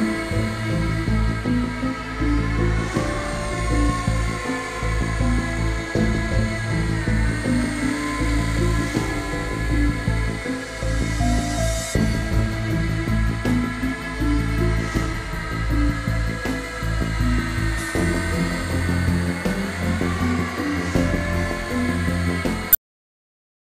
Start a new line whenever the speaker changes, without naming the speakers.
Música